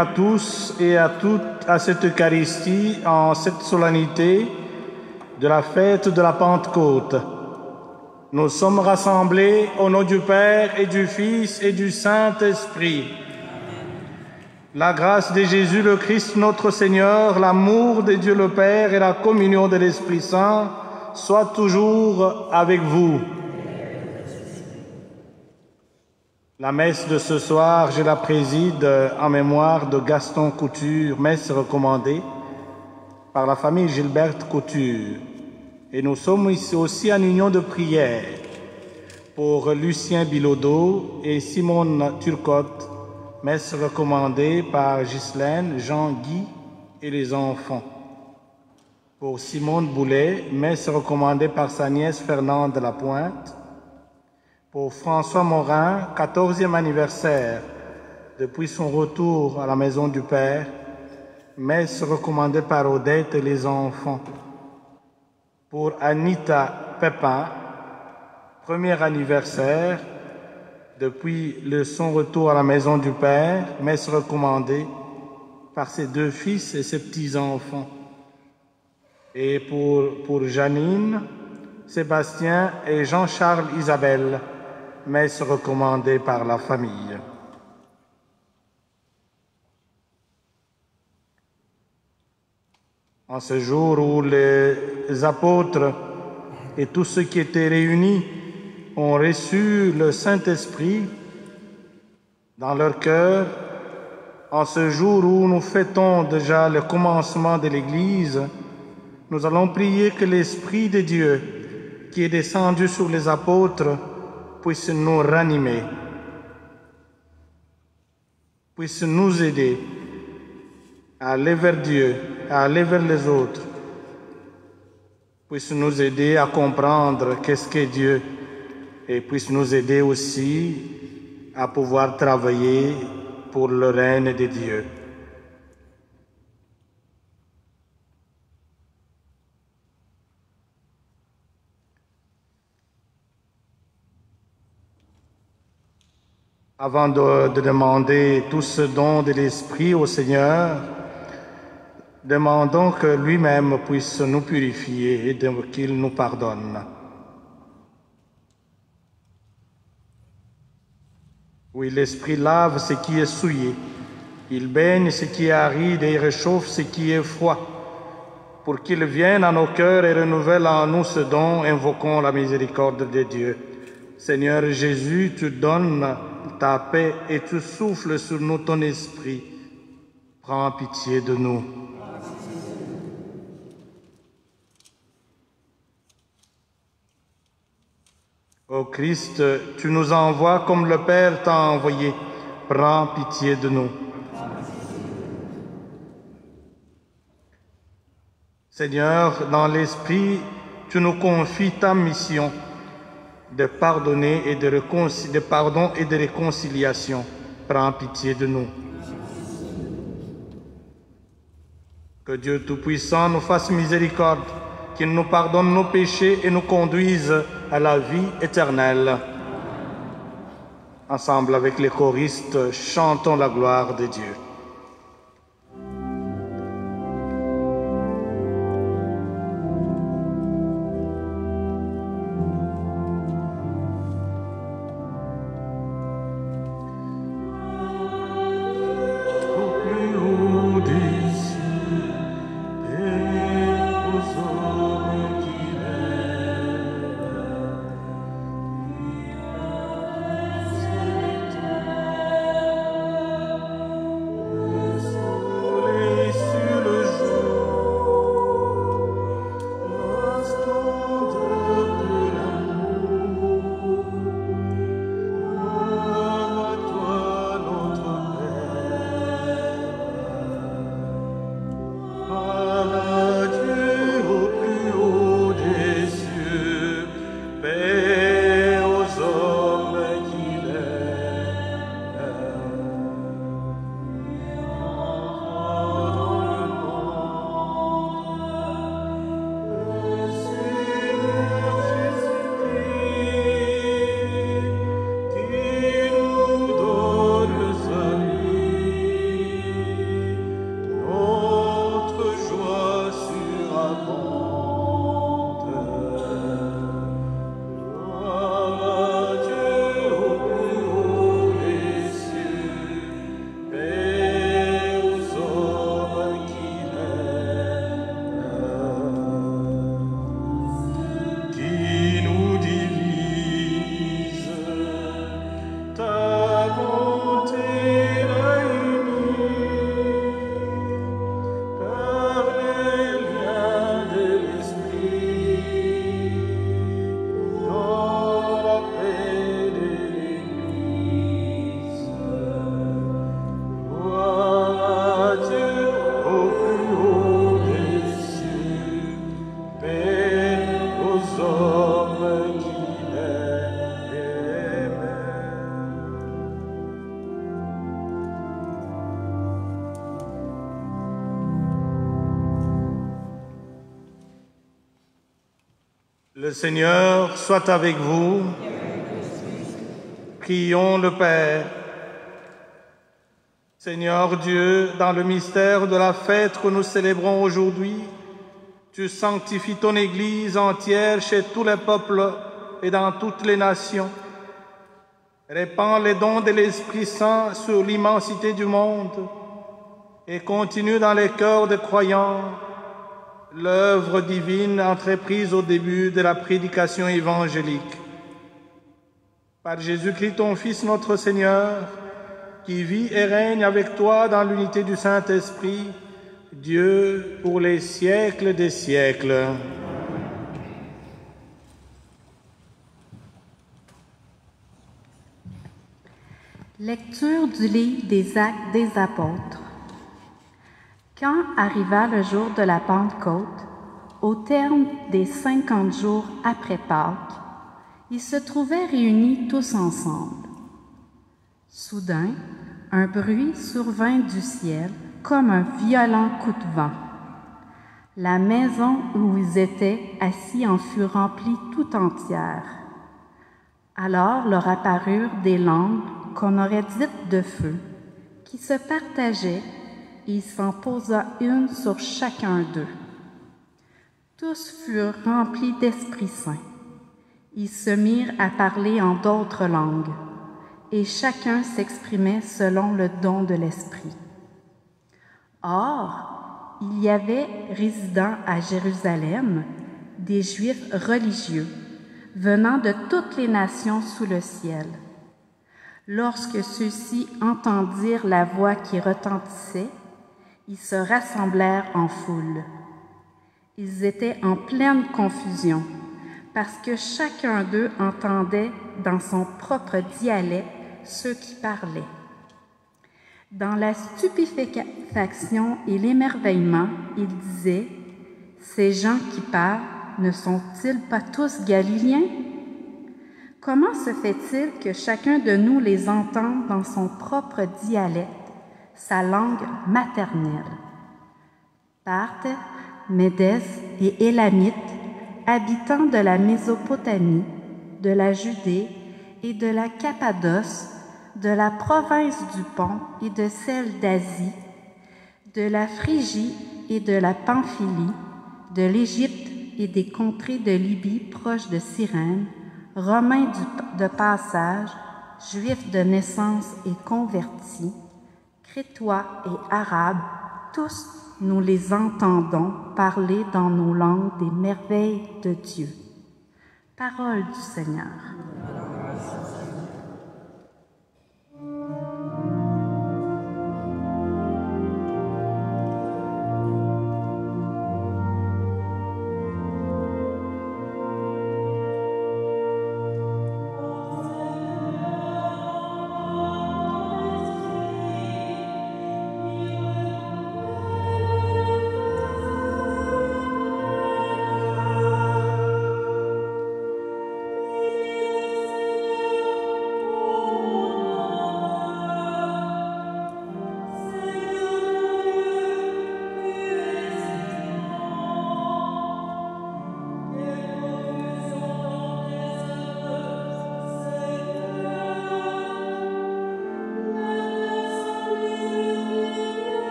à tous et à toutes à cette Eucharistie en cette solennité de la fête de la Pentecôte. Nous sommes rassemblés au nom du Père et du Fils et du Saint-Esprit. La grâce de Jésus le Christ notre Seigneur, l'amour de Dieu le Père et la communion de l'Esprit Saint soient toujours avec vous. La messe de ce soir, je la préside en mémoire de Gaston Couture, messe recommandée par la famille Gilberte Couture. Et nous sommes ici aussi en union de prière pour Lucien Bilodeau et Simone Turcotte, messe recommandée par Ghislaine, Jean-Guy et les enfants. Pour Simone Boulet, messe recommandée par sa nièce Fernande Lapointe pour François Morin, 14e anniversaire depuis son retour à la maison du Père, messe recommandée par Odette et les enfants. Pour Anita Pepin, premier anniversaire depuis le son retour à la maison du Père, messe recommandée par ses deux fils et ses petits-enfants. Et pour, pour Janine, Sébastien et Jean-Charles Isabelle, messe recommandée par la famille. En ce jour où les apôtres et tous ceux qui étaient réunis ont reçu le Saint-Esprit dans leur cœur, en ce jour où nous fêtons déjà le commencement de l'Église, nous allons prier que l'Esprit de Dieu qui est descendu sur les apôtres puisse nous ranimer, puisse nous aider à aller vers Dieu, à aller vers les autres, puisse nous aider à comprendre qu'est-ce qu'est Dieu et puisse nous aider aussi à pouvoir travailler pour le règne de Dieu. Avant de, de, demander tout ce don de l'Esprit au Seigneur, demandons que lui-même puisse nous purifier et qu'il nous pardonne. Oui, l'Esprit lave ce qui est souillé, il baigne ce qui est aride et réchauffe ce qui est froid, pour qu'il vienne à nos cœurs et renouvelle en nous ce don, invoquons la miséricorde de Dieu. Seigneur Jésus, tu donnes ta paix et tu souffles sur nous ton esprit. Prends pitié de nous. Ô Christ, tu nous envoies comme le Père t'a envoyé. Prends pitié de nous. Seigneur, dans l'Esprit, tu nous confies ta mission de pardonner et de, pardon et de réconciliation. Prends pitié de nous. Que Dieu Tout-Puissant nous fasse miséricorde, qu'il nous pardonne nos péchés et nous conduise à la vie éternelle. Ensemble avec les choristes, chantons la gloire de Dieu. Seigneur soit avec vous. Prions le Père. Seigneur Dieu, dans le mystère de la fête que nous célébrons aujourd'hui, tu sanctifies ton Église entière chez tous les peuples et dans toutes les nations. Répands les dons de l'Esprit Saint sur l'immensité du monde et continue dans les cœurs des croyants l'œuvre divine entreprise au début de la prédication évangélique. Par Jésus-Christ, ton Fils, notre Seigneur, qui vit et règne avec toi dans l'unité du Saint-Esprit, Dieu pour les siècles des siècles. Lecture du livre des Actes des Apôtres. Quand arriva le jour de la Pentecôte, au terme des cinquante jours après Pâques, ils se trouvaient réunis tous ensemble. Soudain, un bruit survint du ciel comme un violent coup de vent. La maison où ils étaient assis en fut remplie tout entière. Alors leur apparurent des langues qu'on aurait dites de feu, qui se partageaient il s'en posa une sur chacun d'eux. Tous furent remplis d'Esprit Saint. Ils se mirent à parler en d'autres langues, et chacun s'exprimait selon le don de l'Esprit. Or, il y avait résidant à Jérusalem des Juifs religieux venant de toutes les nations sous le ciel. Lorsque ceux-ci entendirent la voix qui retentissait, ils se rassemblèrent en foule. Ils étaient en pleine confusion parce que chacun d'eux entendait dans son propre dialecte ceux qui parlaient. Dans la stupéfaction et l'émerveillement, ils disaient, Ces gens qui parlent ne sont-ils pas tous galiléens? Comment se fait-il que chacun de nous les entende dans son propre dialecte? Sa langue maternelle. Parthes, Médès et Élamites, habitants de la Mésopotamie, de la Judée et de la Cappadoce, de la province du Pont et de celle d'Asie, de la Phrygie et de la Pamphylie, de l'Égypte et des contrées de Libye proches de Cyrène, Romains de passage, Juifs de naissance et convertis, Crétois et Arabes, tous nous les entendons parler dans nos langues des merveilles de Dieu. Parole du Seigneur.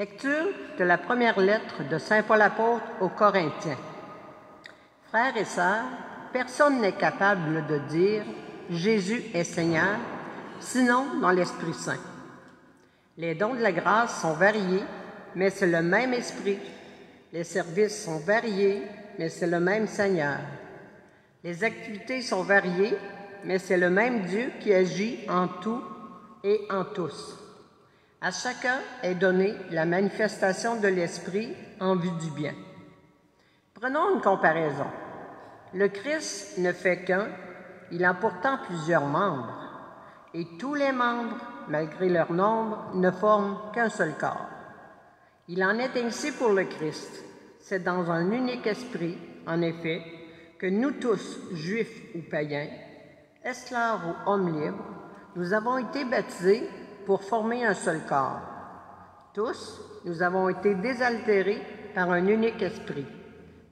Lecture de la première lettre de Saint Paul apôtre aux Corinthiens. Frères et sœurs, personne n'est capable de dire Jésus est Seigneur, sinon dans l'Esprit Saint. Les dons de la grâce sont variés, mais c'est le même Esprit. Les services sont variés, mais c'est le même Seigneur. Les activités sont variées, mais c'est le même Dieu qui agit en tout et en tous. À chacun est donnée la manifestation de l'Esprit en vue du bien. Prenons une comparaison. Le Christ ne fait qu'un, il a pourtant plusieurs membres, et tous les membres, malgré leur nombre, ne forment qu'un seul corps. Il en est ainsi pour le Christ. C'est dans un unique esprit, en effet, que nous tous, juifs ou païens, esclaves ou hommes libres, nous avons été baptisés pour former un seul corps. Tous, nous avons été désaltérés par un unique esprit.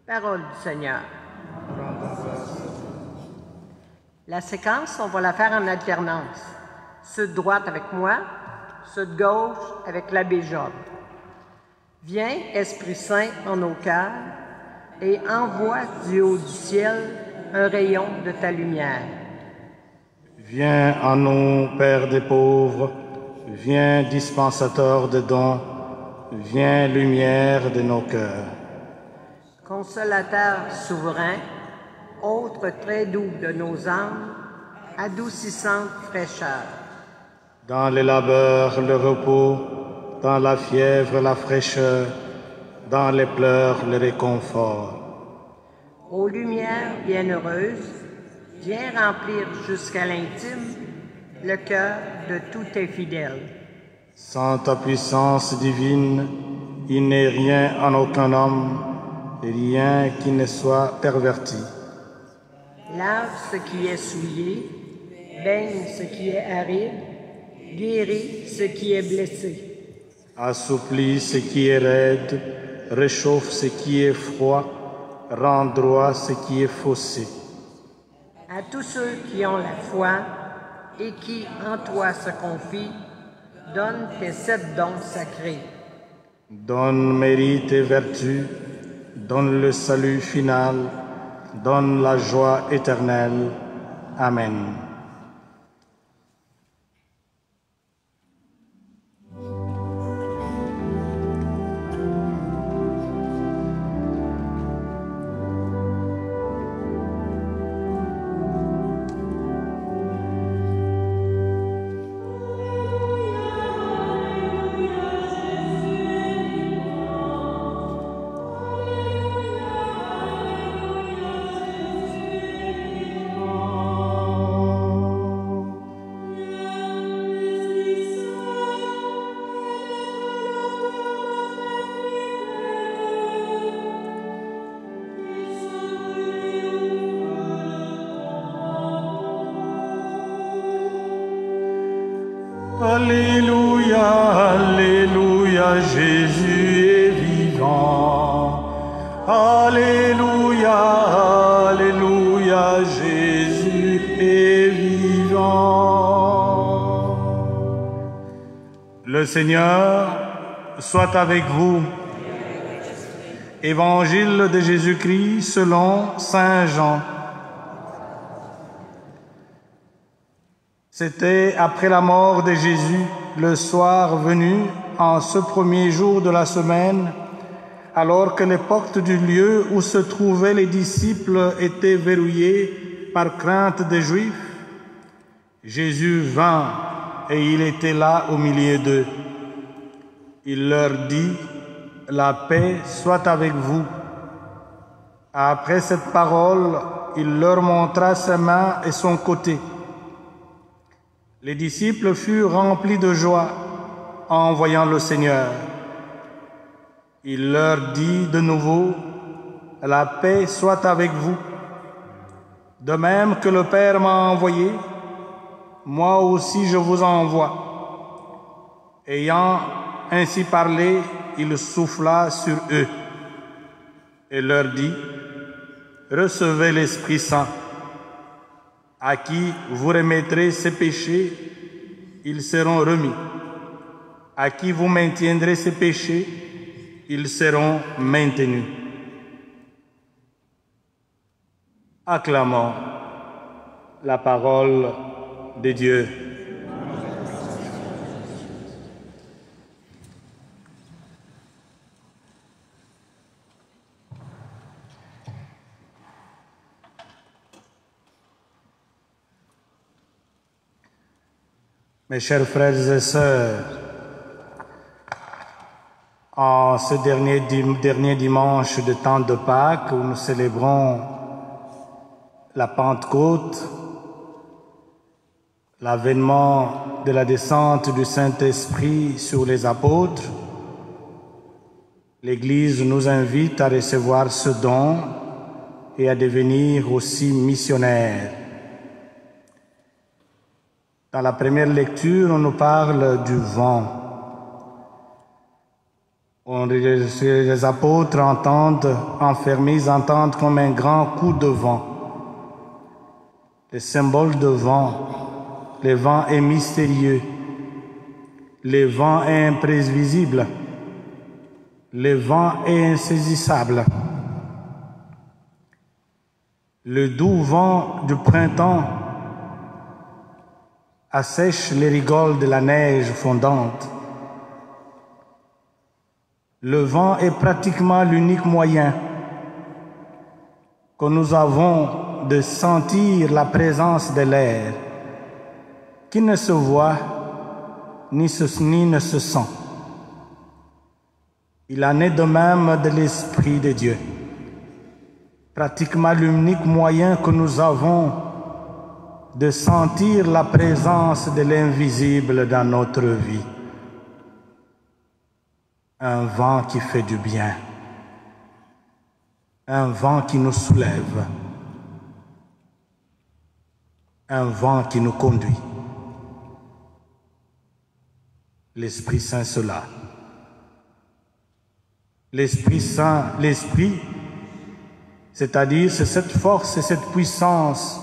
Parole du Seigneur. La séquence, on va la faire en alternance. Ceux de droite avec moi, ceux de gauche avec l'abbé Job. Viens, Esprit Saint, en nos cœurs, et envoie du haut du ciel un rayon de ta lumière. Viens en nous, Père des pauvres, viens dispensateur de dons, viens lumière de nos cœurs. Consolateur souverain, autre très doux de nos âmes, adoucissante fraîcheur. Dans les labeurs, le repos, dans la fièvre, la fraîcheur, dans les pleurs, le réconfort. Ô lumière bienheureuse, viens remplir jusqu'à l'intime le cœur de tous tes fidèles. Sans ta puissance divine, il n'est rien en aucun homme, rien qui ne soit perverti. Lave ce qui est souillé, baigne ce qui est aride, guéris ce qui est blessé. Assouplis ce qui est raide, réchauffe ce qui est froid, rend droit ce qui est faussé. À tous ceux qui ont la foi et qui en toi se confient, donne tes sept dons sacrés. Donne mérite et vertu, donne le salut final, donne la joie éternelle. Amen. Le Seigneur soit avec vous. Évangile de Jésus-Christ selon Saint Jean. C'était après la mort de Jésus, le soir venu, en ce premier jour de la semaine, alors que les portes du lieu où se trouvaient les disciples étaient verrouillées par crainte des Juifs. Jésus vint et il était là au milieu d'eux. Il leur dit, La paix soit avec vous. Après cette parole, il leur montra sa main et son côté. Les disciples furent remplis de joie en voyant le Seigneur. Il leur dit de nouveau, La paix soit avec vous. De même que le Père m'a envoyé, moi aussi je vous envoie. Ayant ainsi parlé, il souffla sur eux et leur dit, Recevez l'Esprit Saint. À qui vous remettrez ces péchés, ils seront remis. À qui vous maintiendrez ces péchés, ils seront maintenus. Acclamons la parole Mes chers frères et sœurs, en ce dernier, dernier dimanche de temps de Pâques où nous célébrons la Pentecôte, l'avènement de la descente du Saint-Esprit sur les apôtres, l'Église nous invite à recevoir ce don et à devenir aussi missionnaires. Dans la première lecture, on nous parle du vent. Les apôtres entendent, enfermés, entendent comme un grand coup de vent. Le symbole de vent, le vent est mystérieux, le vent est imprévisible, le vent est insaisissable. Le doux vent du printemps assèche les rigoles de la neige fondante. Le vent est pratiquement l'unique moyen que nous avons de sentir la présence de l'air, qui ne se voit ni, ne se sent. Il en est de même de l'Esprit de Dieu, pratiquement l'unique moyen que nous avons de sentir la présence de l'invisible dans notre vie. Un vent qui fait du bien, un vent qui nous soulève, un vent qui nous conduit. L'Esprit Saint cela. L'Esprit Saint, l'Esprit, c'est-à-dire c'est cette force et cette puissance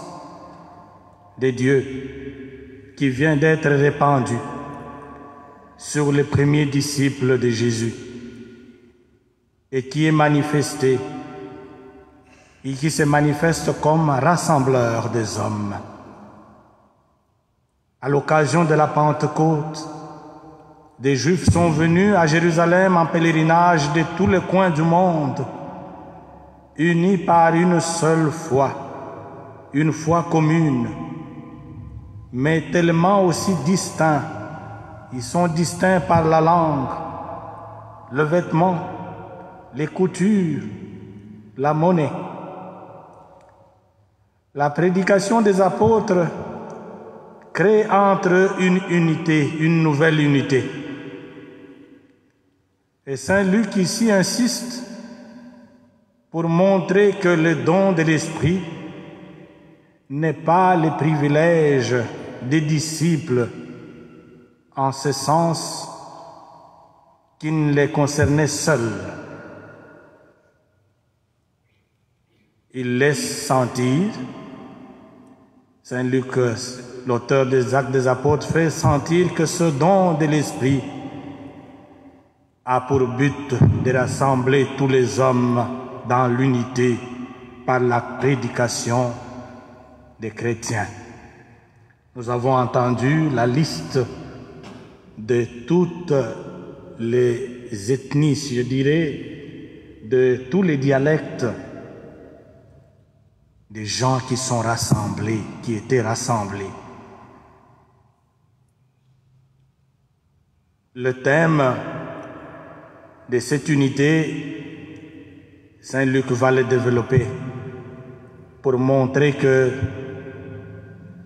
de Dieu qui vient d'être répandu sur les premiers disciples de Jésus et qui est manifesté et qui se manifeste comme rassembleur des hommes. À l'occasion de la Pentecôte, des Juifs sont venus à Jérusalem en pèlerinage de tous les coins du monde, unis par une seule foi, une foi commune, mais tellement aussi distincts. Ils sont distincts par la langue, le vêtement, les coutures, la monnaie. La prédication des apôtres crée entre eux une unité, une nouvelle unité. Et Saint Luc ici insiste pour montrer que le don de l'Esprit n'est pas le privilège des disciples en ce sens qui ne les concernait seuls. Il laisse sentir, Saint Luc, l'auteur des actes des apôtres, fait sentir que ce don de l'Esprit a pour but de rassembler tous les hommes dans l'unité par la prédication des chrétiens. Nous avons entendu la liste de toutes les ethnies, je dirais, de tous les dialectes des gens qui sont rassemblés, qui étaient rassemblés. Le thème de cette unité, Saint Luc va le développer pour montrer que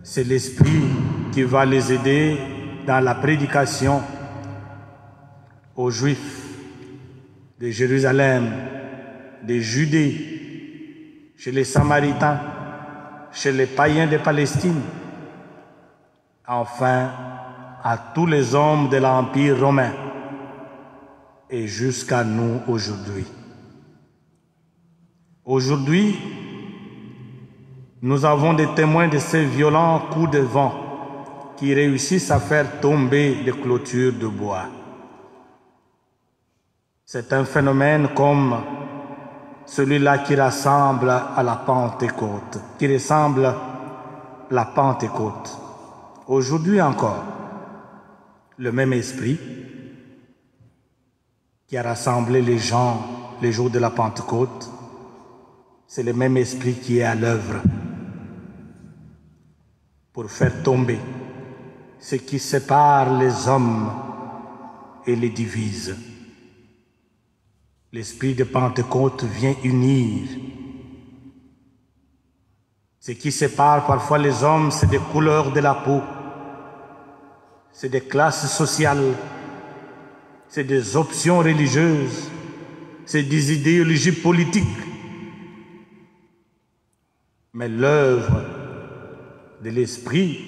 c'est l'Esprit qui va les aider dans la prédication aux Juifs de Jérusalem, de Judée, chez les Samaritains, chez les païens de Palestine, enfin à tous les hommes de l'Empire romain et jusqu'à nous aujourd'hui. Aujourd'hui, nous avons des témoins de ces violents coups de vent qui réussissent à faire tomber des clôtures de bois. C'est un phénomène comme celui-là qui ressemble à la Pentecôte, qui ressemble à la Pentecôte. Aujourd'hui encore, le même esprit qui a rassemblé les gens les jours de la Pentecôte, c'est le même esprit qui est à l'œuvre pour faire tomber ce qui sépare les hommes et les divise. L'esprit de Pentecôte vient unir. Ce qui sépare parfois les hommes, c'est des couleurs de la peau, c'est des classes sociales, c'est des options religieuses, c'est des idéologies politiques. Mais l'œuvre de l'Esprit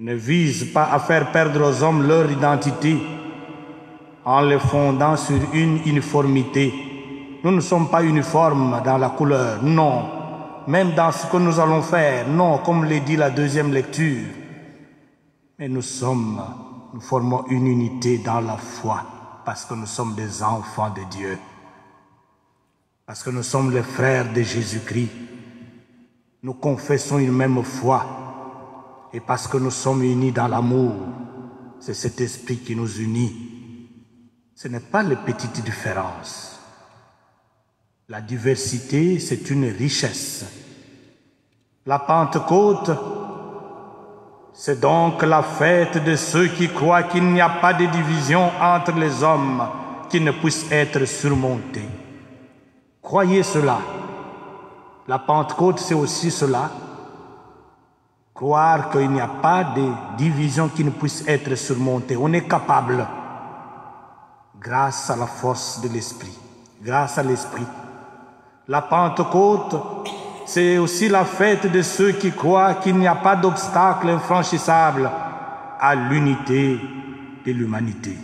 ne vise pas à faire perdre aux hommes leur identité en les fondant sur une uniformité. Nous ne sommes pas uniformes dans la couleur, non. Même dans ce que nous allons faire, non, comme le dit la deuxième lecture. Mais nous sommes, nous formons une unité dans la foi, parce que nous sommes des enfants de Dieu. Parce que nous sommes les frères de Jésus-Christ. Nous confessons une même foi. Et parce que nous sommes unis dans l'amour, c'est cet esprit qui nous unit. Ce n'est pas les petites différences. La diversité, c'est une richesse. La Pentecôte, c'est donc la fête de ceux qui croient qu'il n'y a pas de division entre les hommes qui ne puissent être surmontés. Croyez cela. La Pentecôte, c'est aussi cela. Croire qu'il n'y a pas de division qui ne puisse être surmontée. On est capable, grâce à la force de l'Esprit, grâce à l'Esprit. La Pentecôte, c'est aussi la fête de ceux qui croient qu'il n'y a pas d'obstacle infranchissable à l'unité de l'humanité.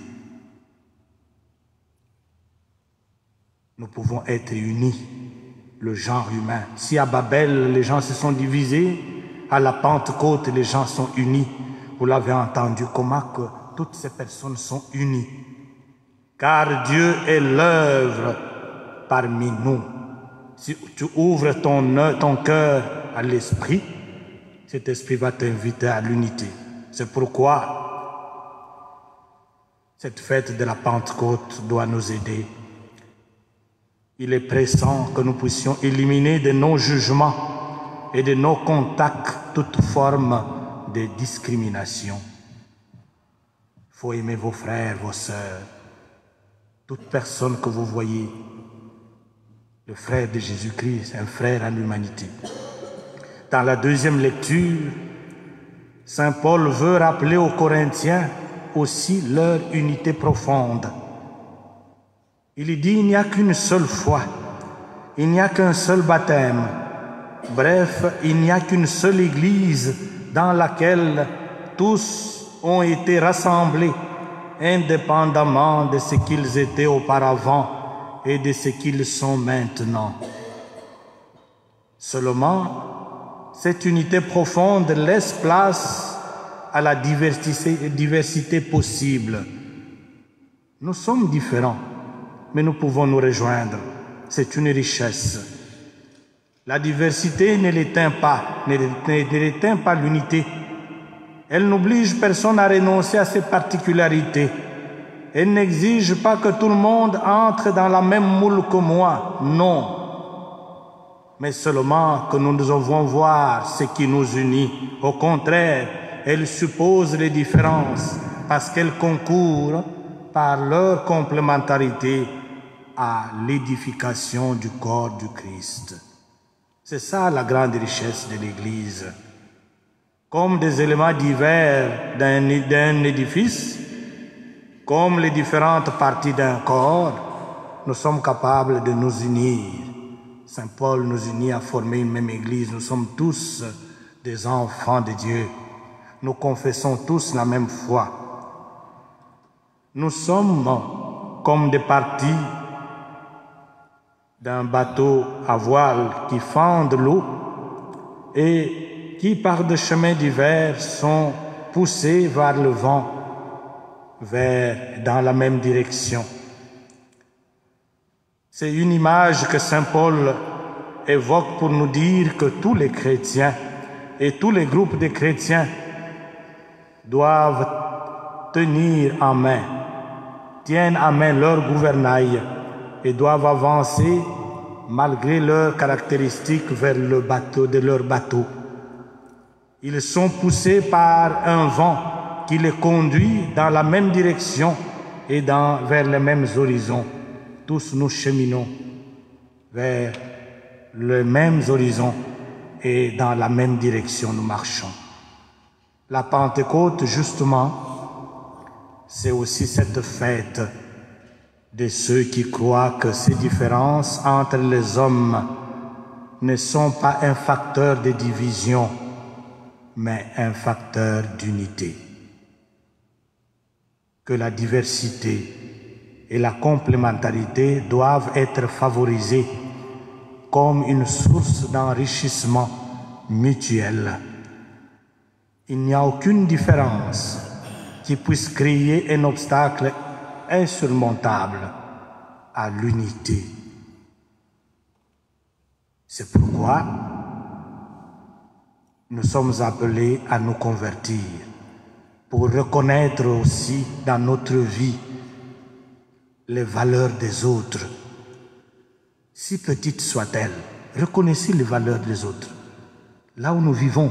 Nous pouvons être unis, le genre humain. Si à Babel les gens se sont divisés, à la Pentecôte les gens sont unis. Vous l'avez entendu, comment que toutes ces personnes sont unies. Car Dieu est l'œuvre parmi nous si tu ouvres ton, cœur à l'esprit, cet esprit va t'inviter à l'unité. C'est pourquoi cette fête de la Pentecôte doit nous aider. Il est pressant que nous puissions éliminer de nos jugements et de nos contacts toute forme de discrimination. Il faut aimer vos frères, vos sœurs, toute personne que vous voyez le frère de Jésus-Christ, un frère à l'humanité. Dans la deuxième lecture, Saint Paul veut rappeler aux Corinthiens aussi leur unité profonde. Il dit, il n'y a qu'une seule foi, il n'y a qu'un seul baptême, bref, il n'y a qu'une seule Église dans laquelle tous ont été rassemblés, indépendamment de ce qu'ils étaient auparavant et de ce qu'ils sont maintenant. Seulement, cette unité profonde laisse place à la diversité, possible. Nous sommes différents, mais nous pouvons nous rejoindre. C'est une richesse. La diversité ne l'éteint pas, ne l'éteint pas l'unité. Elle n'oblige personne à renoncer à ses particularités. Elle n'exige pas que tout le monde entre dans la même moule que moi, non. Mais seulement que nous devons voir ce qui nous unit. Au contraire, elle suppose les différences parce qu'elles concourent par leur complémentarité à l'édification du corps du Christ. C'est ça la grande richesse de l'Église. Comme des éléments divers d'un édifice, comme les différentes parties d'un corps, nous sommes capables de nous unir. Saint Paul nous unit à former une même Église. Nous sommes tous des enfants de Dieu. Nous confessons tous la même foi. Nous sommes comme des parties d'un bateau à voile qui fendent l'eau et qui, par des chemins divers, sont poussés vers le vent vers, dans la même direction. C'est une image que Saint Paul évoque pour nous dire que tous les chrétiens et tous les groupes de chrétiens doivent tenir en main, tiennent en main leur gouvernail et doivent avancer malgré leurs caractéristiques vers le bateau de leur bateau. Ils sont poussés par un vent qui les conduit dans la même direction et dans, vers les mêmes horizons. Tous nous cheminons vers les mêmes horizons et dans la même direction nous marchons. La Pentecôte, justement, c'est aussi cette fête de ceux qui croient que ces différences entre les hommes ne sont pas un facteur de division, mais un facteur d'unité. Que la diversité et la complémentarité doivent être favorisées comme une source d'enrichissement mutuel. Il n'y a aucune différence qui puisse créer un obstacle insurmontable à l'unité. C'est pourquoi nous sommes appelés à nous convertir pour reconnaître aussi dans notre vie les valeurs des autres, si petites soient-elles. Reconnaissez les valeurs des autres. Là où nous vivons,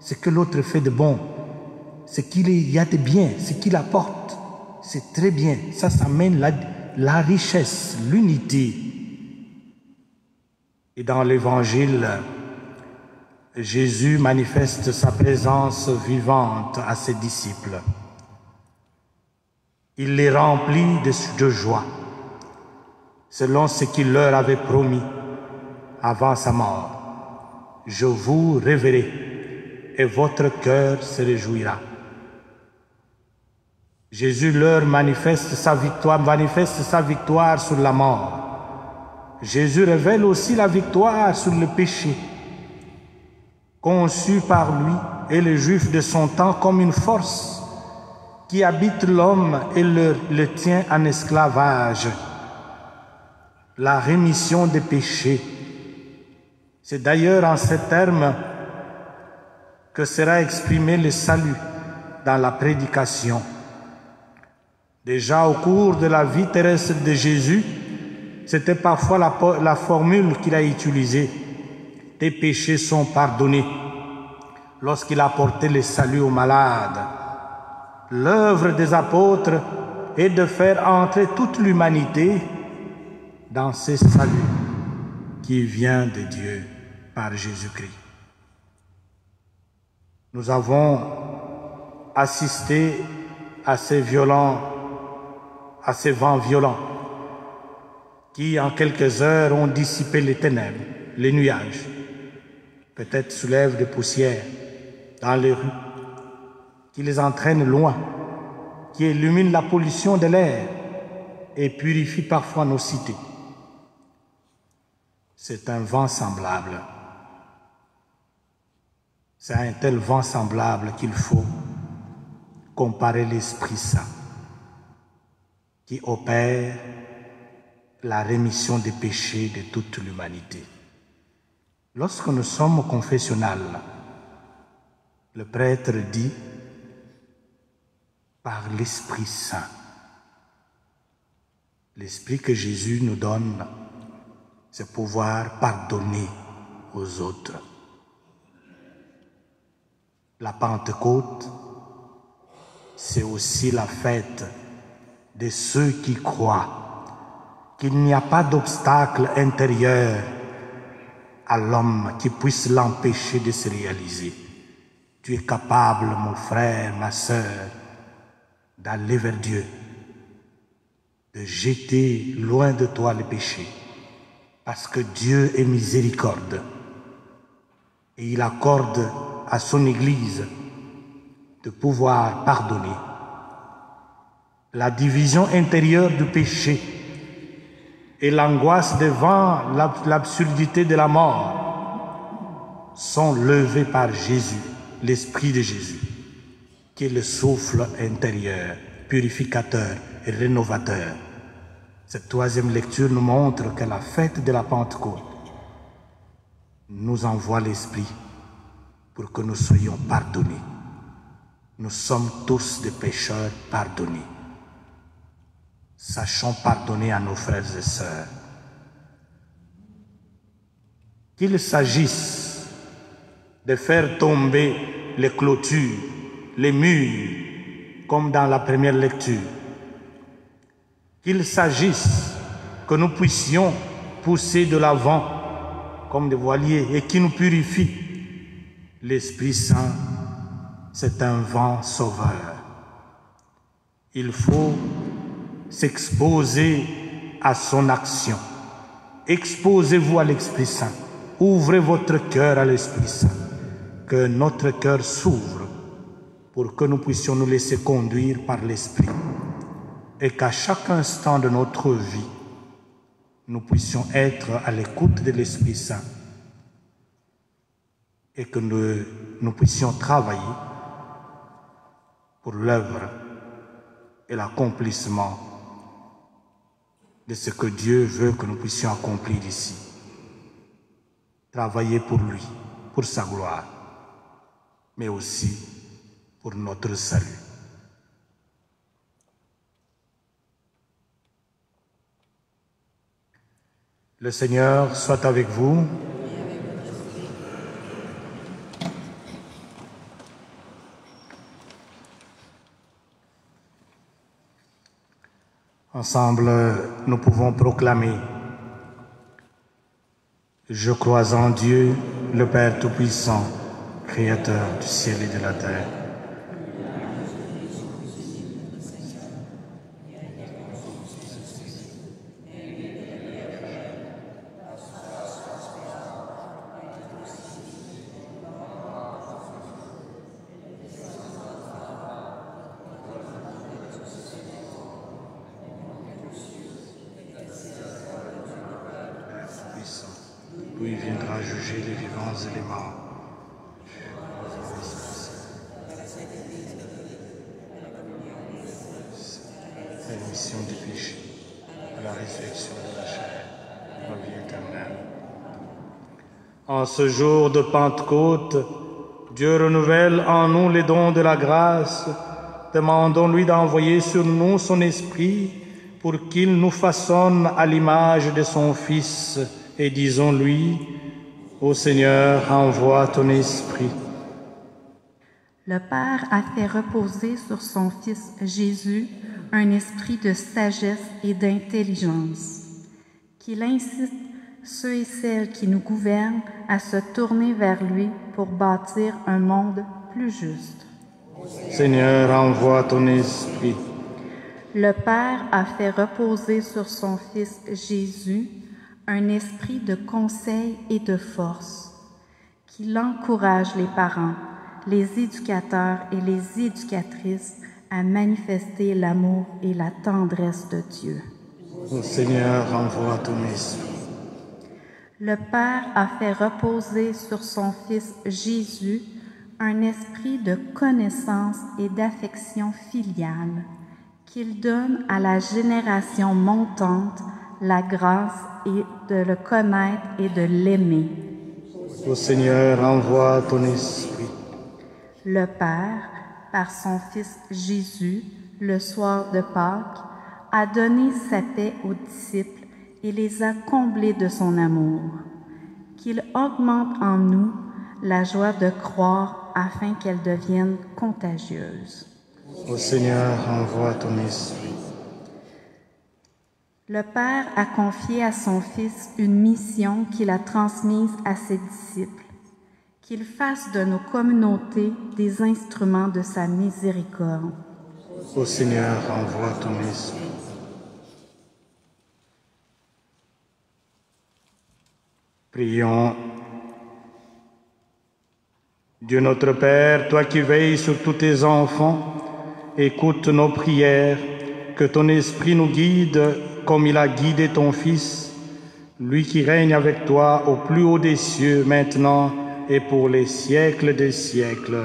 ce que l'autre fait de bon, ce qu'il y a de bien, ce qu'il apporte, c'est très bien. Ça, ça mène la, la richesse, l'unité. Et dans l'Évangile, Jésus manifeste sa présence vivante à ses disciples. Il les remplit de, joie, selon ce qu'il leur avait promis avant sa mort. Je vous révérerai et votre cœur se réjouira. Jésus leur manifeste sa victoire sur la mort. Jésus révèle aussi la victoire sur le péché conçu par lui et les Juifs de son temps comme une force qui habite l'homme et le, tient en esclavage. La rémission des péchés. C'est d'ailleurs en ces termes que sera exprimé le salut dans la prédication. Déjà au cours de la vie terrestre de Jésus, c'était parfois la formule qu'il a utilisée tes péchés sont pardonnés lorsqu'il a porté le salut aux malades. L'œuvre des apôtres est de faire entrer toute l'humanité dans ce salut qui vient de Dieu par Jésus-Christ. Nous avons assisté à ces violents, à ces vents violents qui en quelques heures ont dissipé les ténèbres, les nuages peut-être soulèvent des poussières dans les rues, qui les entraînent loin, qui illuminent la pollution de l'air et purifient parfois nos cités. C'est un vent semblable. C'est un tel vent semblable qu'il faut comparer l'Esprit Saint qui opère la rémission des péchés de toute l'humanité. Lorsque nous sommes au confessionnal, le prêtre dit par l'Esprit Saint. L'Esprit que Jésus nous donne, c'est pouvoir pardonner aux autres. La Pentecôte, c'est aussi la fête de ceux qui croient qu'il n'y a pas d'obstacle intérieur à l'homme qui puisse l'empêcher de se réaliser. Tu es capable, mon frère, ma sœur, d'aller vers Dieu, de jeter loin de toi les péchés, parce que Dieu est miséricorde et il accorde à son Église de pouvoir pardonner. La division intérieure du péché et l'angoisse devant l'absurdité de la mort sont levés par Jésus, l'Esprit de Jésus, qui est le souffle intérieur, purificateur et rénovateur. Cette troisième lecture nous montre que la fête de la Pentecôte nous envoie l'Esprit pour que nous soyons pardonnés. Nous sommes tous des pécheurs pardonnés. Sachons pardonner à nos frères et sœurs. Qu'il s'agisse de faire tomber les clôtures, les murs, comme dans la première lecture, qu'il s'agisse que nous puissions pousser de l'avant comme des voiliers et qui nous purifie. L'Esprit Saint, c'est un vent sauveur. Il faut s'exposer à son action. Exposez-vous à l'Esprit Saint. Ouvrez votre cœur à l'Esprit Saint. Que notre cœur s'ouvre pour que nous puissions nous laisser conduire par l'Esprit et qu'à chaque instant de notre vie, nous puissions être à l'écoute de l'Esprit Saint et que nous, nous puissions travailler pour l'œuvre et l'accomplissement de ce que Dieu veut que nous puissions accomplir ici. Travailler pour lui, pour sa gloire, mais aussi pour notre salut. Le Seigneur soit avec vous. Ensemble, nous pouvons proclamer. Je crois en Dieu, le Père Tout-Puissant, Créateur du ciel et de la terre ce jour de Pentecôte, Dieu renouvelle en nous les dons de la grâce. Demandons-lui d'envoyer sur nous son Esprit pour qu'il nous façonne à l'image de son Fils et disons-lui, Ô Seigneur, envoie ton Esprit. Le Père a fait reposer sur son Fils Jésus un esprit de sagesse et d'intelligence, qu'il incite ceux et celles qui nous gouvernent à se tourner vers lui pour bâtir un monde plus juste. Seigneur, envoie ton esprit. Le Père a fait reposer sur son Fils Jésus un esprit de conseil et de force, qui encourage les parents, les éducateurs et les éducatrices à manifester l'amour et la tendresse de Dieu. Seigneur, envoie ton esprit. Le Père a fait reposer sur son Fils Jésus un esprit de connaissance et d'affection filiale, qu'il donne à la génération montante la grâce et de le connaître et de l'aimer. Ô Seigneur, envoie ton esprit. Le Père, par son Fils Jésus, le soir de Pâques, a donné sa paix aux disciples et les a comblés de son amour, qu'il augmente en nous la joie de croire afin qu'elle devienne contagieuse. Ô Seigneur, envoie ton esprit. Le Père a confié à son Fils une mission qu'il a transmise à ses disciples, qu'il fasse de nos communautés des instruments de sa miséricorde. Ô Seigneur, envoie ton esprit. Prions. Dieu notre Père, toi qui veilles sur tous tes enfants, écoute nos prières, que ton esprit nous guide comme il a guidé ton Fils, lui qui règne avec toi au plus haut des cieux maintenant et pour les siècles des siècles.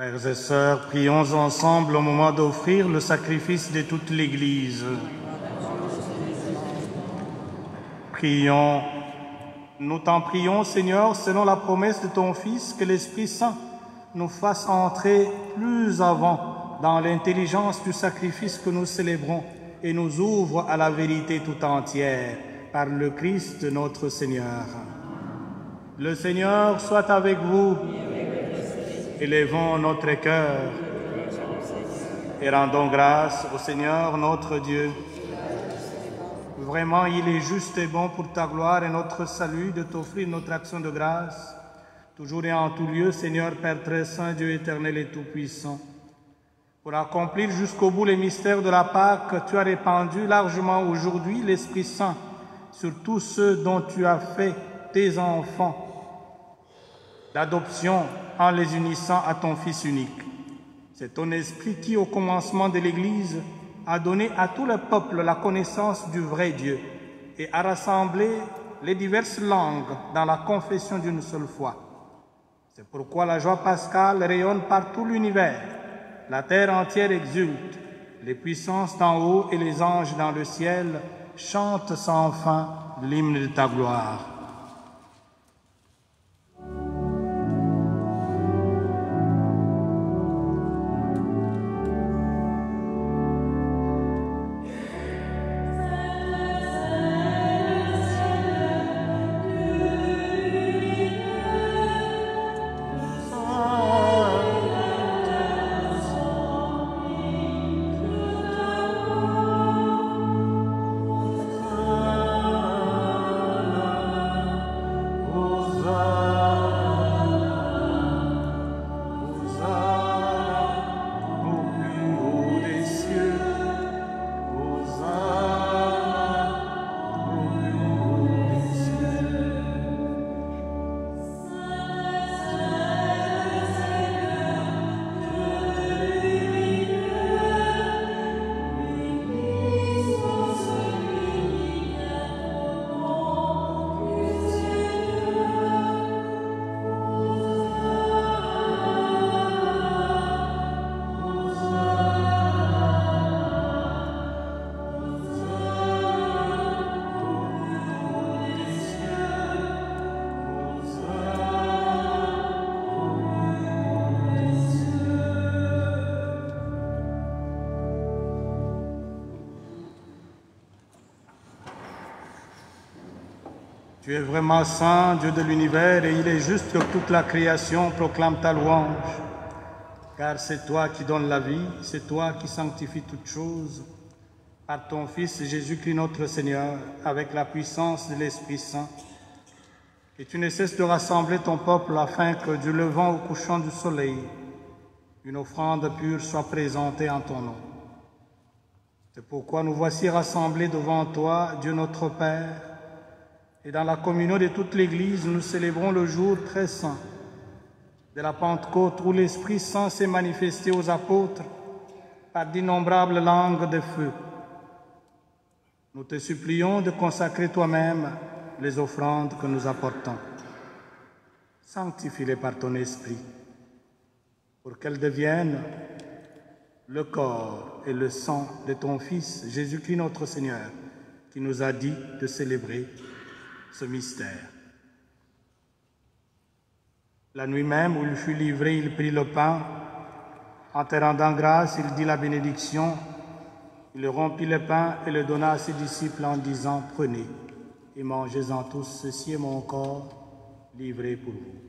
Frères et sœurs, prions ensemble au moment d'offrir le sacrifice de toute l'Église. Prions. Nous t'en prions, Seigneur, selon la promesse de ton Fils, que l'Esprit Saint nous fasse entrer plus avant dans l'intelligence du sacrifice que nous célébrons et nous ouvre à la vérité tout entière par le Christ notre Seigneur. Le Seigneur soit avec vous. Élevons notre cœur et rendons grâce au Seigneur notre Dieu. Vraiment, il est juste et bon pour ta gloire et notre salut de t'offrir notre action de grâce, toujours et en tout lieu, Seigneur Père très saint, Dieu éternel et tout-puissant. Pour accomplir jusqu'au bout les mystères de la Pâque, tu as répandu largement aujourd'hui l'Esprit Saint sur tous ceux dont tu as fait tes enfants d'adoption en les unissant à ton Fils unique. C'est ton esprit qui, au commencement de l'Église, a donné à tout le peuple la connaissance du vrai Dieu et a rassemblé les diverses langues dans la confession d'une seule foi. C'est pourquoi la joie pascale rayonne par tout l'univers. La terre entière exulte. Les puissances d'en haut et les anges dans le ciel chantent sans fin l'hymne de ta gloire. Tu es vraiment saint, Dieu de l'univers, et il est juste que toute la création proclame ta louange. Car c'est toi qui donnes la vie, c'est toi qui sanctifies toutes choses. Par ton Fils Jésus-Christ notre Seigneur, avec la puissance de l'Esprit Saint. Et tu ne cesses de rassembler ton peuple afin que du levant au couchant du soleil, une offrande pure soit présentée en ton nom. C'est pourquoi nous voici rassemblés devant toi, Dieu notre Père, et dans la communion de toute l'Église, nous célébrons le jour très saint de la Pentecôte où l'Esprit Saint s'est manifesté aux apôtres par d'innombrables langues de feu. Nous te supplions de consacrer toi-même les offrandes que nous apportons. Sanctifie-les par ton Esprit pour qu'elles deviennent le corps et le sang de ton Fils Jésus-Christ notre Seigneur qui nous a dit de célébrer ce mystère. La nuit même où il fut livré, il prit le pain. En te rendant grâce, il dit la bénédiction. Il rompit le pain et le donna à ses disciples en disant, Prenez et mangez-en tous, ceci est mon corps livré pour vous.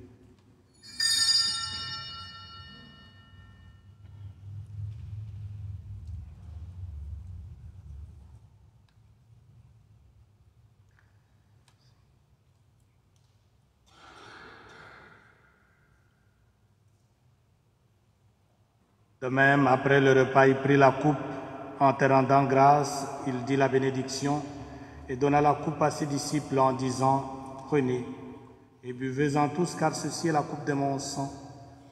De même, après le repas, il prit la coupe. En te rendant grâce, il dit la bénédiction et donna la coupe à ses disciples en disant, Prenez et buvez-en tous, car ceci est la coupe de mon sang,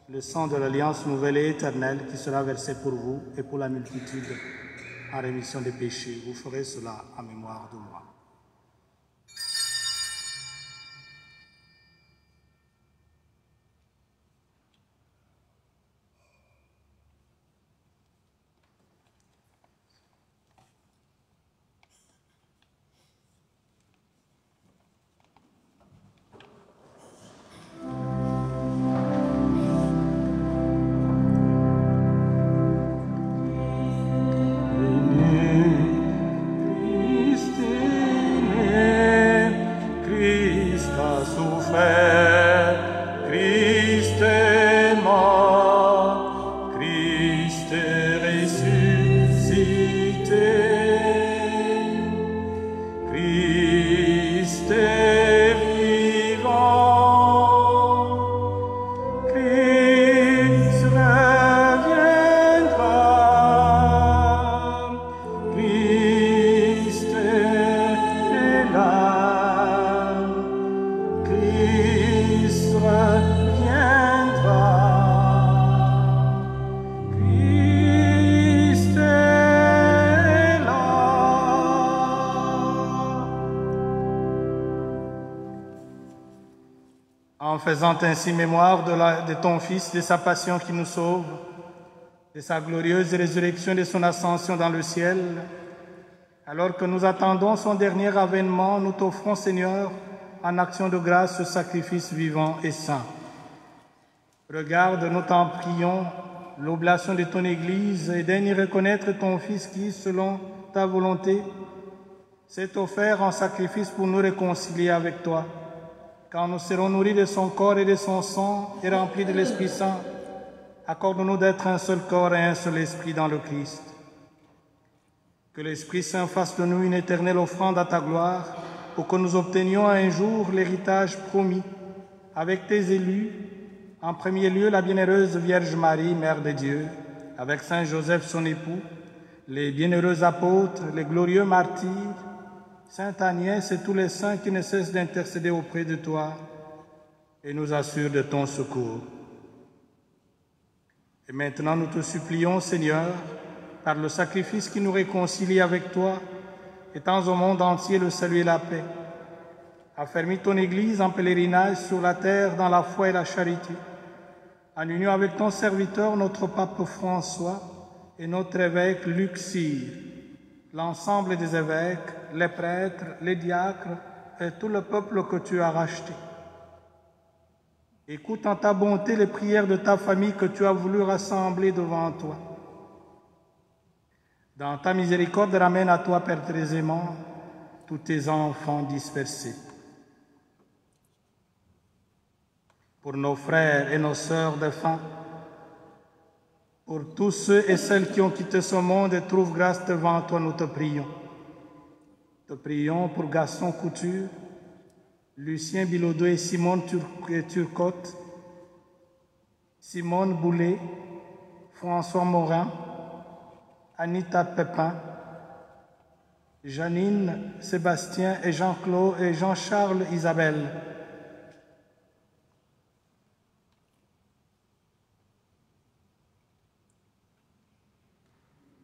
le sang de l'alliance nouvelle et éternelle qui sera versé pour vous et pour la multitude en rémission des péchés. Vous ferez cela en mémoire de moi. Faisant ainsi mémoire de, ton Fils, de sa passion qui nous sauve, de sa glorieuse résurrection, de son ascension dans le ciel, alors que nous attendons son dernier avènement, nous t'offrons, Seigneur, en action de grâce, ce sacrifice vivant et saint. Regarde, nous t'en prions, l'oblation de ton Église et daigne reconnaître ton Fils qui, selon ta volonté, s'est offert en sacrifice pour nous réconcilier avec toi. Quand nous serons nourris de son corps et de son sang et remplis de l'Esprit Saint, accorde-nous d'être un seul corps et un seul esprit dans le Christ. Que l'Esprit Saint fasse de nous une éternelle offrande à ta gloire, pour que nous obtenions un jour l'héritage promis avec tes élus, en premier lieu la bienheureuse Vierge Marie, Mère de Dieu, avec Saint Joseph son époux, les bienheureux apôtres, les glorieux martyrs, Sainte Agnès et tous les saints qui ne cessent d'intercéder auprès de toi et nous assurent de ton secours. Et maintenant nous te supplions, Seigneur, par le sacrifice qui nous réconcilie avec toi, étends au monde entier le salut et la paix. Affermis ton Église en pèlerinage sur la terre dans la foi et la charité, en union avec ton serviteur, notre pape François, et notre évêque Luxire, l'ensemble des évêques, les prêtres, les diacres et tout le peuple que tu as racheté. Écoute en ta bonté les prières de ta famille que tu as voulu rassembler devant toi. Dans ta miséricorde, ramène à toi, Père très aimant, tous tes enfants dispersés. Pour nos frères et nos sœurs défunts, pour tous ceux et celles qui ont quitté ce monde et trouvent grâce devant toi, nous te prions. Te prions pour Gaston Couture, Lucien Bilodeau et Simone Tur- Turcotte, Simone Boulet, François Morin, Anita Pépin, Janine Sébastien et Jean-Claude et Jean-Charles Isabelle.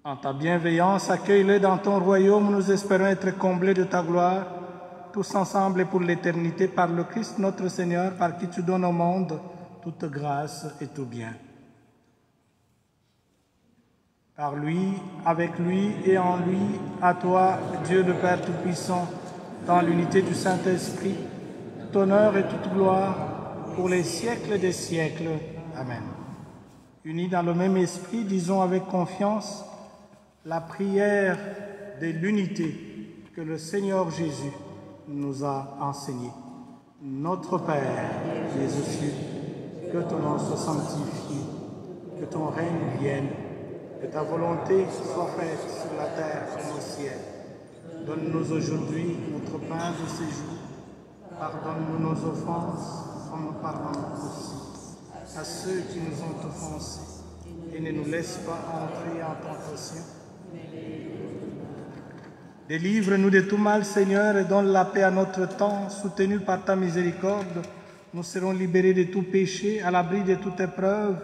En ta bienveillance, accueille-les dans ton royaume. Nous espérons être comblés de ta gloire, tous ensemble et pour l'éternité, par le Christ notre Seigneur, par qui tu donnes au monde toute grâce et tout bien. Par lui, avec lui et en lui, à toi, Dieu le Père Tout-Puissant, dans l'unité du Saint-Esprit, tout honneur et toute gloire pour les siècles des siècles. Amen. Unis dans le même esprit, disons avec confiance la prière de l'unité que le Seigneur Jésus nous a enseignée. Notre Père, qui es aux cieux, que ton nom soit sanctifié, que ton règne vienne, que ta volonté soit faite sur la terre comme au ciel. Donne-nous aujourd'hui notre pain de ce jour. Pardonne-nous nos offenses, comme nous pardonnons aussi à ceux qui nous ont offensés. Et ne nous laisse pas entrer en tentation. Délivre-nous de tout mal, Seigneur, et donne la paix à notre temps. Soutenus par ta miséricorde, nous serons libérés de tout péché, à l'abri de toute épreuve,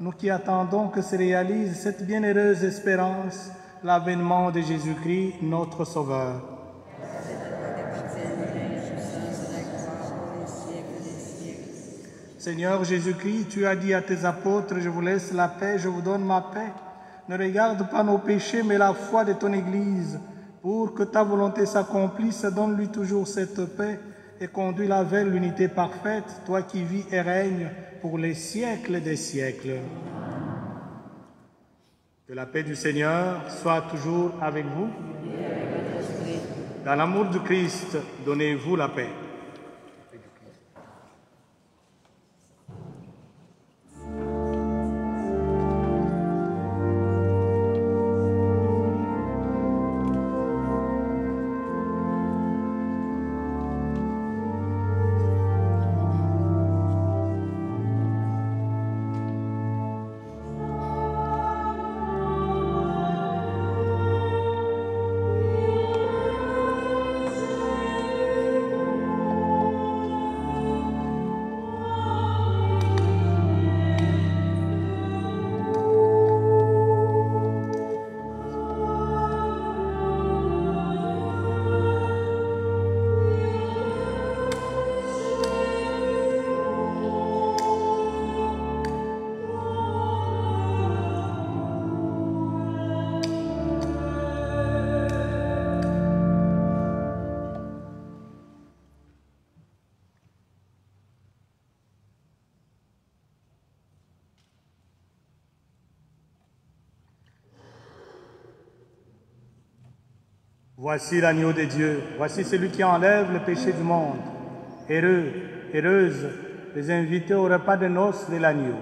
nous qui attendons que se réalise cette bienheureuse espérance, l'avènement de Jésus-Christ, notre Sauveur. Seigneur Jésus-Christ, tu as dit à tes apôtres, je vous laisse la paix, je vous donne ma paix. Ne regarde pas nos péchés, mais la foi de ton Église. Pour que ta volonté s'accomplisse, donne-lui toujours cette paix et conduis-la vers l'unité parfaite, toi qui vis et règnes pour les siècles des siècles. Que la paix du Seigneur soit toujours avec vous. Dans l'amour du Christ, donnez-vous la paix. Voici l'agneau de Dieu, voici celui qui enlève le péché du monde. Heureux, heureuse, les invités au repas de noces de l'agneau.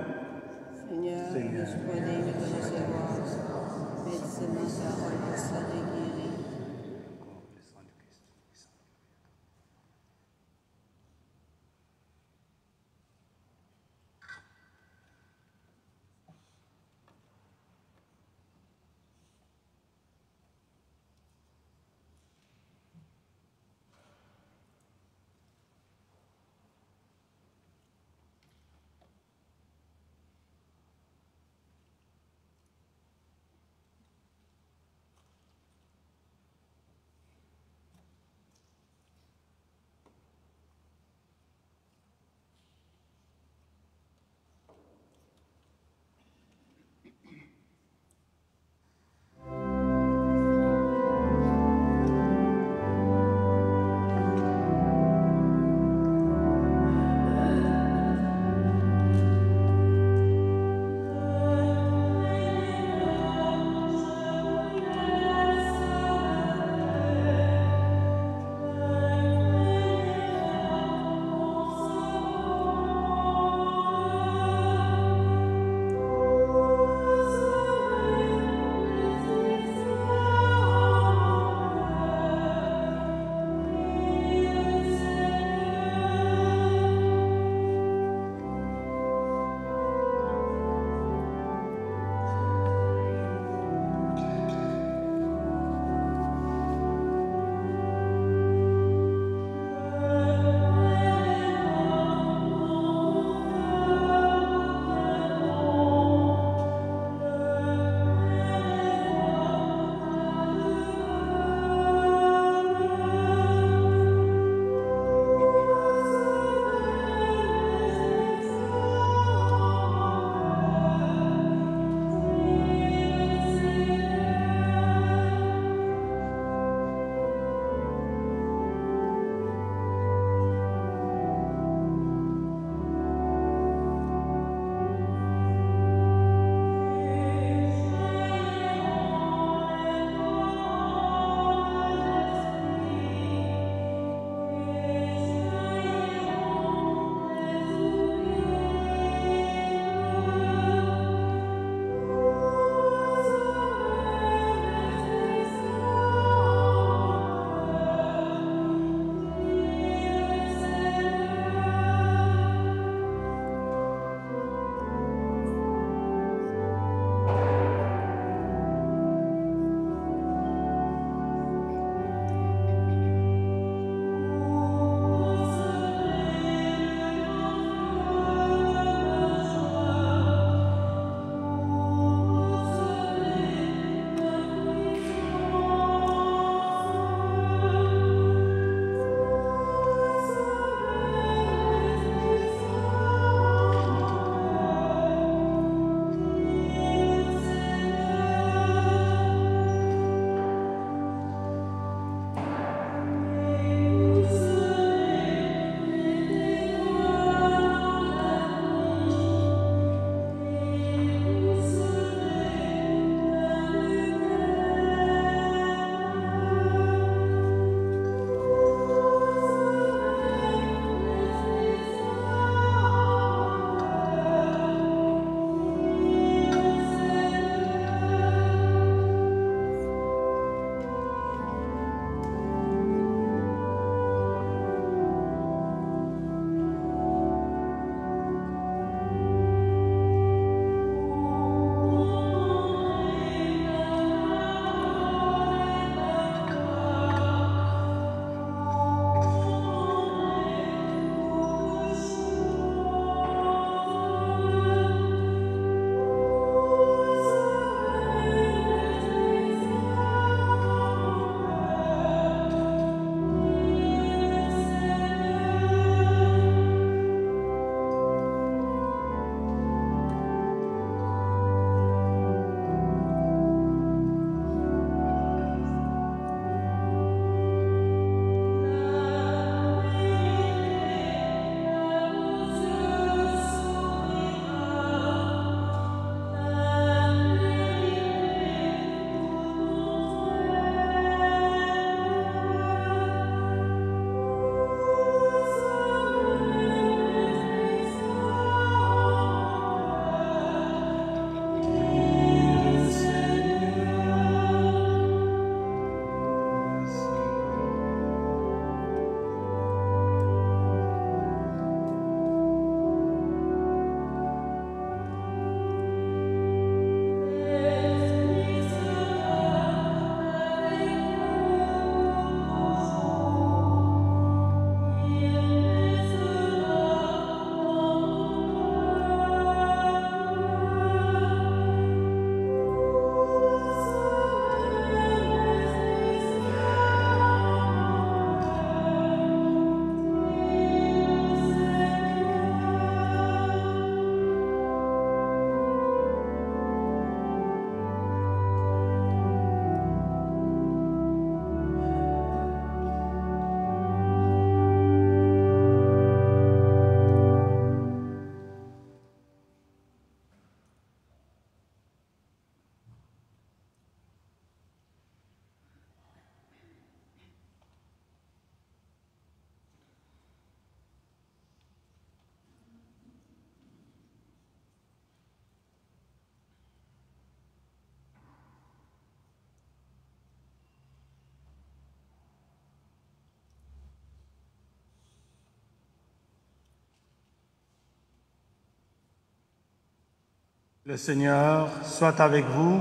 Le Seigneur soit avec vous.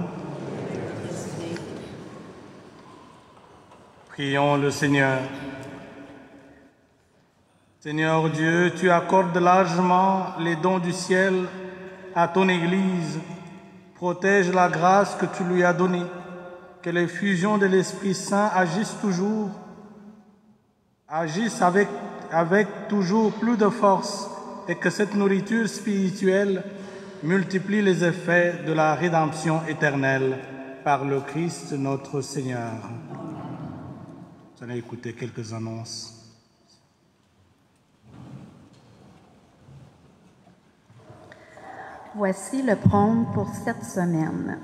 Prions le Seigneur. Seigneur Dieu, tu accordes largement les dons du ciel à ton Église. Protège la grâce que tu lui as donnée. Que les fusions de l'Esprit Saint agissent toujours, agissent avec, avec toujours plus de force et que cette nourriture spirituelle multiplie les effets de la rédemption éternelle par le Christ notre Seigneur. Vous allez écouter quelques annonces. Voici le prône pour cette semaine.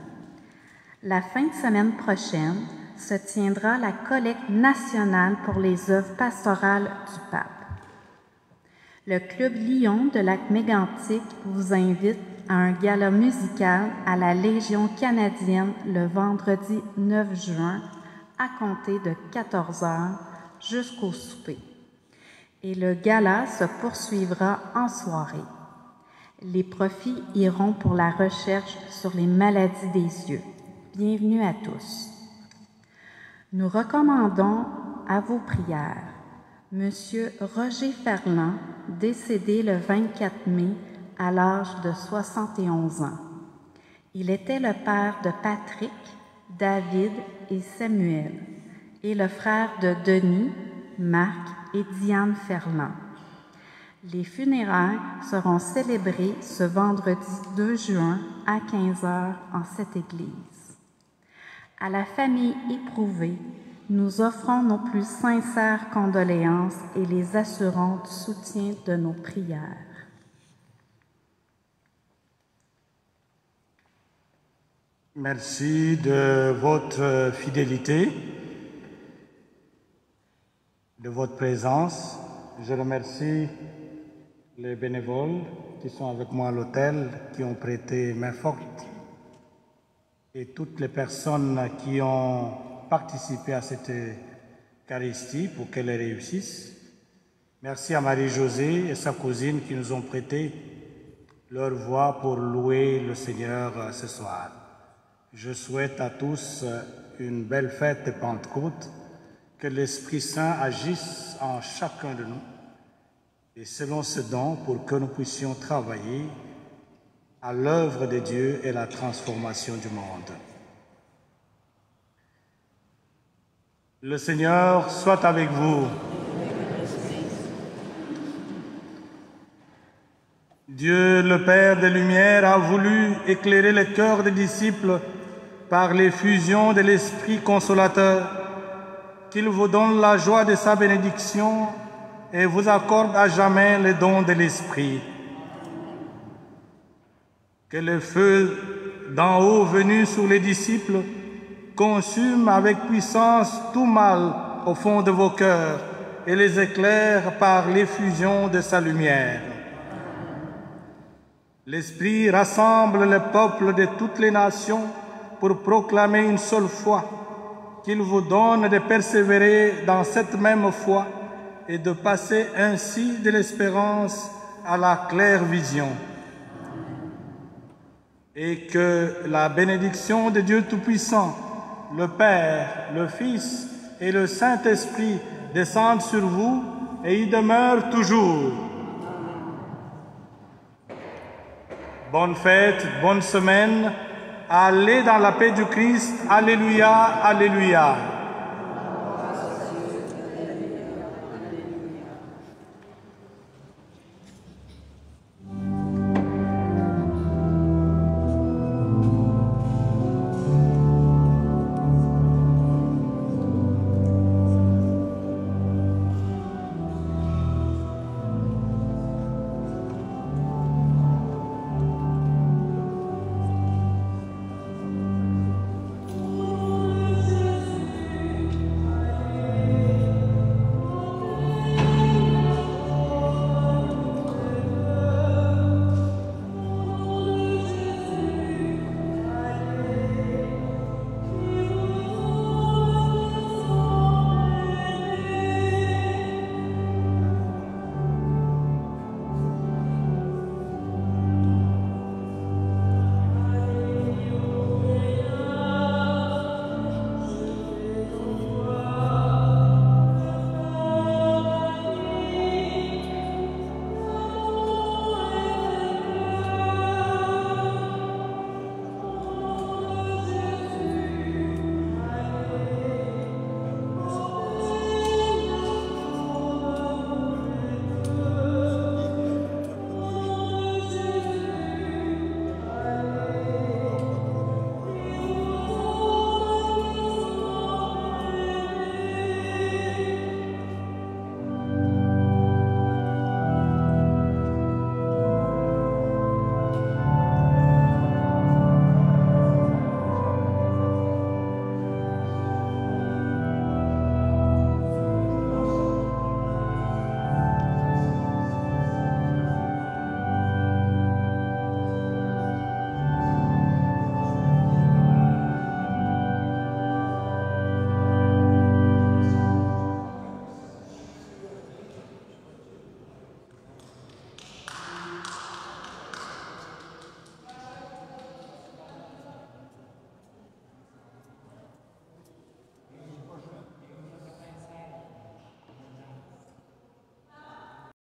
La fin de semaine prochaine se tiendra la collecte nationale pour les œuvres pastorales du pape. Le Club Lyon de Lac Mégantic vous invite un gala musical à la Légion canadienne le vendredi 9 juin à compter de 14 heures jusqu'au souper. Et le gala se poursuivra en soirée. Les profits iront pour la recherche sur les maladies des yeux. Bienvenue à tous. Nous recommandons à vos prières Monsieur Roger Ferland, décédé le 24 mai à l'âge de 71 ans. Il était le père de Patrick, David et Samuel, et le frère de Denis, Marc et Diane Ferland. Les funérailles seront célébrées ce vendredi 2 juin à 15 heures en cette église. À la famille éprouvée, nous offrons nos plus sincères condoléances et les assurons du soutien de nos prières. Merci de votre fidélité, de votre présence. Je remercie les bénévoles qui sont avec moi à l'hôtel, qui ont prêté main forte, et toutes les personnes qui ont participé à cette Eucharistie pour qu'elle réussisse. Merci à Marie-Josée et sa cousine qui nous ont prêté leur voix pour louer le Seigneur ce soir. Je souhaite à tous une belle fête de Pentecôte, que l'Esprit Saint agisse en chacun de nous et selon ce don pour que nous puissions travailler à l'œuvre de Dieu et la transformation du monde. Le Seigneur soit avec vous. Dieu, le Père des Lumières, a voulu éclairer le cœur des disciples par l'effusion de l'Esprit consolateur, qu'il vous donne la joie de sa bénédiction et vous accorde à jamais les dons de l'Esprit. Que le feu d'en haut venu sur les disciples consume avec puissance tout mal au fond de vos cœurs et les éclaire par l'effusion de sa lumière. L'Esprit rassemble le peuple de toutes les nations pour proclamer une seule foi, qu'il vous donne de persévérer dans cette même foi et de passer ainsi de l'espérance à la claire vision. Et que la bénédiction de Dieu Tout-Puissant, le Père, le Fils et le Saint-Esprit descendent sur vous et y demeurent toujours. Bonne fête, bonne semaine. Allez dans la paix du Christ. Alléluia, Alléluia.